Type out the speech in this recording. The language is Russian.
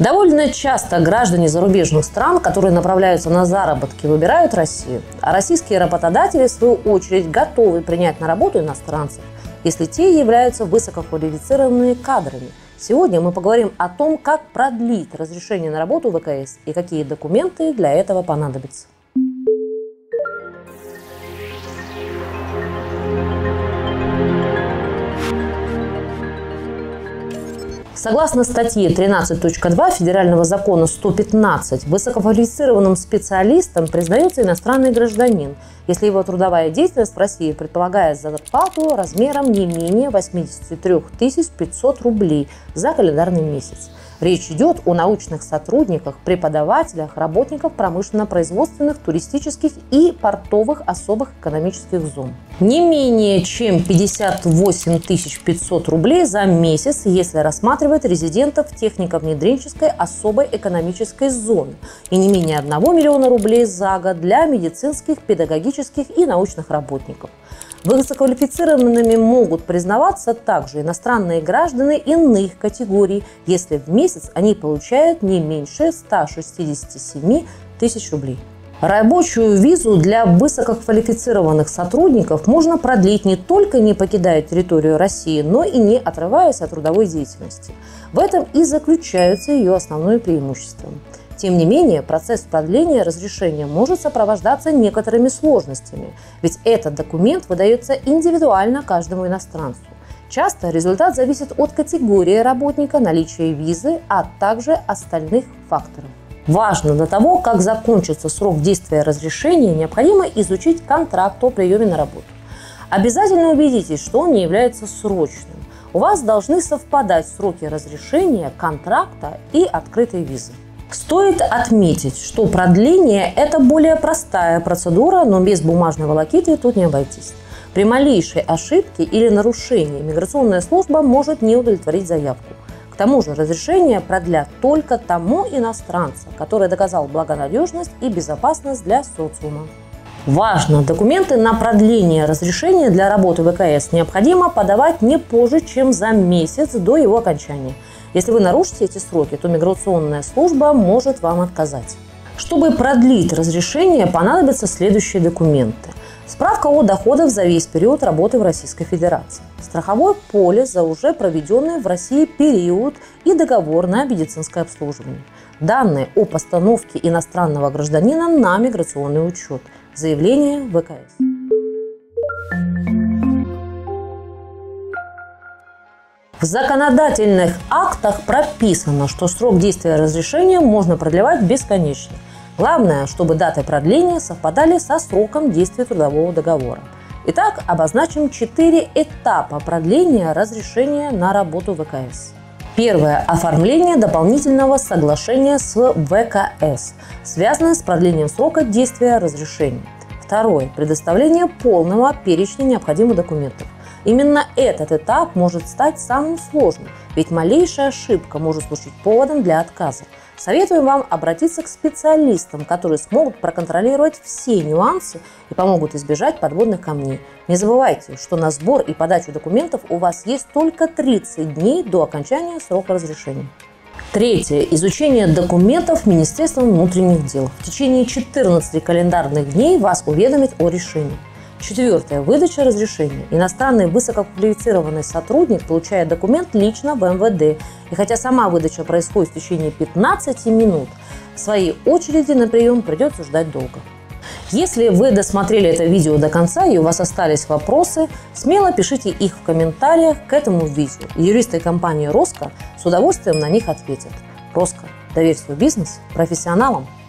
Довольно часто граждане зарубежных стран, которые направляются на заработки, выбирают Россию. А российские работодатели, в свою очередь, готовы принять на работу иностранцев, если те являются высококвалифицированными кадрами. Сегодня мы поговорим о том, как продлить разрешение на работу в ВКС и какие документы для этого понадобятся. Согласно статье 13.2 Федерального закона 115, высококвалифицированным специалистом признается иностранный гражданин, если его трудовая деятельность в России предполагает зарплату размером не менее 83 500 рублей за календарный месяц. Речь идет о научных сотрудниках, преподавателях, работниках промышленно-производственных, туристических и портовых особых экономических зон. Не менее чем 58 500 рублей за месяц, если рассматривать резидентов технико-внедренческой особой экономической зоны, и не менее 1 миллиона рублей за год для медицинских, педагогических и научных работников. Высококвалифицированными могут признаваться также иностранные граждане иных категорий, если в месяц они получают не меньше 167 тысяч рублей. Рабочую визу для высококвалифицированных сотрудников можно продлить не только не покидая территорию России, но и не отрываясь от трудовой деятельности. В этом и заключается ее основное преимущество. Тем не менее, процесс продления разрешения может сопровождаться некоторыми сложностями, ведь этот документ выдается индивидуально каждому иностранцу. Часто результат зависит от категории работника, наличия визы, а также остальных факторов. Важно до того, как закончится срок действия разрешения, необходимо изучить контракт о приеме на работу. Обязательно убедитесь, что он не является срочным. У вас должны совпадать сроки разрешения, контракта и открытой визы. Стоит отметить, что продление – это более простая процедура, но без бумажной волокиты тут не обойтись. При малейшей ошибке или нарушении миграционная служба может не удовлетворить заявку. К тому же разрешение продлят только тому иностранцу, который доказал благонадежность и безопасность для социума. Важно! Документы на продление разрешения для работы ВКС необходимо подавать не позже, чем за месяц до его окончания – если вы нарушите эти сроки, то миграционная служба может вам отказать. Чтобы продлить разрешение, понадобятся следующие документы. Справка о доходах за весь период работы в Российской Федерации. Страховой полис за уже проведенный в России период и договор на медицинское обслуживание. Данные о постановке иностранного гражданина на миграционный учет. Заявление ВКС. В законодательных актах прописано, что срок действия разрешения можно продлевать бесконечно. Главное, чтобы даты продления совпадали со сроком действия трудового договора. Итак, обозначим четыре этапа продления разрешения на работу ВКС. Первое – оформление дополнительного соглашения с ВКС, связанное с продлением срока действия разрешения. Второе – предоставление полного перечня необходимых документов. Именно этот этап может стать самым сложным, ведь малейшая ошибка может служить поводом для отказа. Советуем вам обратиться к специалистам, которые смогут проконтролировать все нюансы и помогут избежать подводных камней. Не забывайте, что на сбор и подачу документов у вас есть только 30 дней до окончания срока разрешения. Третье. Изучение документов Министерством внутренних дел. В течение 14 календарных дней вас уведомят о решении. Четвертое. Выдача разрешения. Иностранный высококвалифицированный сотрудник получает документ лично в МВД. И хотя сама выдача происходит в течение 15 минут, в своей очереди на прием придется ждать долго. Если вы досмотрели это видео до конца и у вас остались вопросы, смело пишите их в комментариях к этому видео. Юристы компании «Роско» с удовольствием на них ответят. «Роско» – доверь свой бизнес профессионалам –